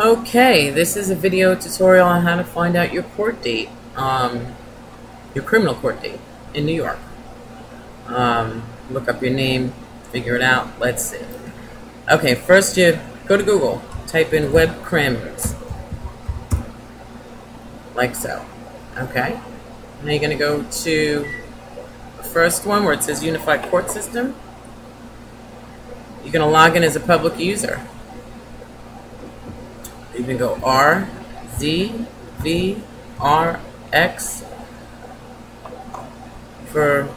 Okay, this is a video tutorial on how to find out your court date, um, your criminal court date in New York. Um, look up your name, figure it out. Let's see. Okay, first you go to Google, type in web crims, like so. Okay, now you're gonna go to the first one where it says Unified Court System. You're gonna log in as a public user. You can go R, Z, V, R, X for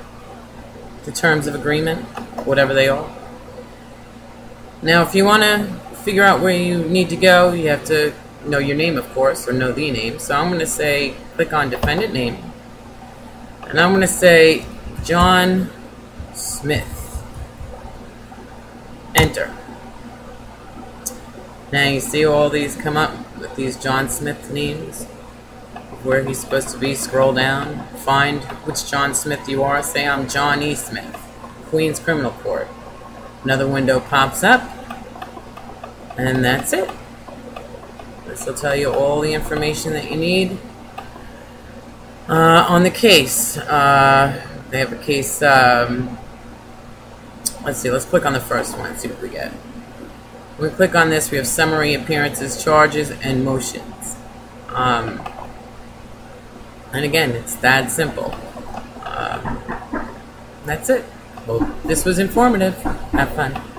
the terms of agreement, whatever they are. Now, if you want to figure out where you need to go, you have to know your name, of course, or know the name. So I'm going to say, click on defendant name, and I'm going to say John Smith. Enter. Now you see all these come up with these John Smith names. Where he's supposed to be, scroll down, find which John Smith you are. Say I'm John E. Smith, Queens Criminal Court. Another window pops up, and that's it. This will tell you all the information that you need uh, on the case. Uh, they have a case. Um, let's see. Let's click on the first one. See what we get. We click on this, we have summary, appearances, charges, and motions. Um, and again, it's that simple. Um, that's it. Well, this was informative. Have fun.